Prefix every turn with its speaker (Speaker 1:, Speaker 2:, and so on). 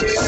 Speaker 1: Yeah.